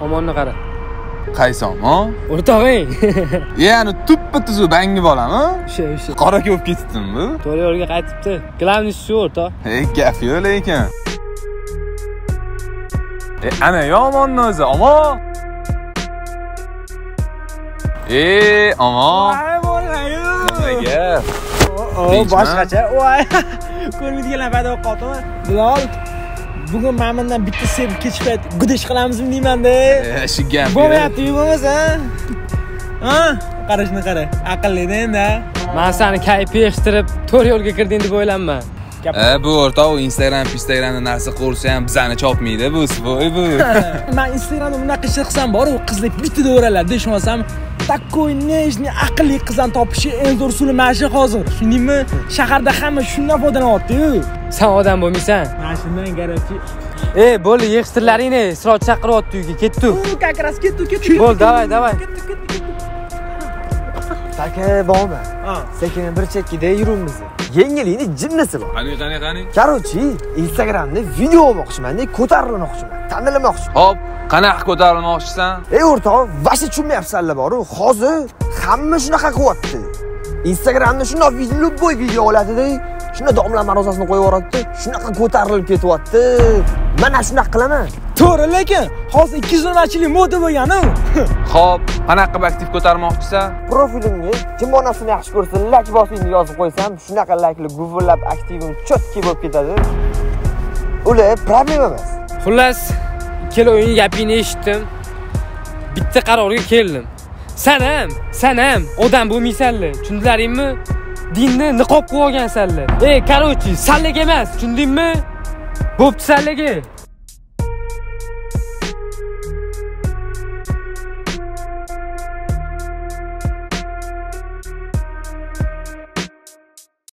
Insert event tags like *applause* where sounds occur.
omonni qara. Qaysi omon? O'rtog'ing. *laughs* E ani tuppa tuzuq bangi bolami o'sha o'sha. Qora ko'p ketibdimi bu to'rt yo'lga qaytibdi. Главный shu o'rtoq e gap yo'q lekin e ana yo omonni o'zi omon e omon nima gap boshqacha. Voy *laughs* ko'rmaydiganlar paydo bo'lib qolibdimi bilol bugun mana bundan bitta sevib kech payt gudish qilamizmi deymanda E, shu gap bo'lmayapti bo'lmasa ha? Qara shuni qara. Aqllida endi man sani kayfi yig'ishtirib to'rt yo'lga kirding deb o'ylanma bu o'rtoq u instagram instagramda narsa ko'rsa ham bizani chopmaydi bu voy bu. *laughs* Man instagramda bunaqa ishlar qilsam boru qizlar bittada o'raladi deshmasam такой нежный aqlli qizdan topishi eng zo'r usuli mana shu hozir. Tushundingmi shaharda hamma shundan foydalanyaptiyu san odam bo'lmaysan. Mana shundan garchi e bo'ldi yig'ishtirlaringni isrot chaqiryapti uyga ketdi u. Как раз ketdi ketdi Bo'l, давай, давай. Taka bormi Ha. sekin bir chekkada yuribmiz yengillikni jinnisi bor. Qani qani qani? Короче instagramda video olmoqchimanda ko'tarilmoqchiman tanilmoqchi hop qanaqa ko'tarilmoqchisan? Ey o'rtoq vasha tushunmayapsanlar boru. Hozir hamma shunaqa qilyapti. Instagramda shundoq любой video oladida shunda domla ma'ruzasini qo'yib yuboradida shunaqa ko'tarilib ketyapti. Mana shunaqa qilaman. To'g'ri lekin hozir ikki yuz o'rnachilik moda bo'lganu. *laughs* Hop qanaqa qilib aktiv ko'tarmoqchisan? Profilimga kim onasini yaxshi ko'rsa lak bosingni yozib qo'ysam shunaqa laklar guvillab aktivim chotki bo'lib ketadi. Ular problema emas. Xullas ikkaloving gapingni eshitdim. Bitta qarorga keldim. San ham san ham odam bo'lmaysanlar. Tushundilaringmi dinni niqob qilib olgansanlar ey короче sallaga emas tushundingmi? Bo'pti sallaga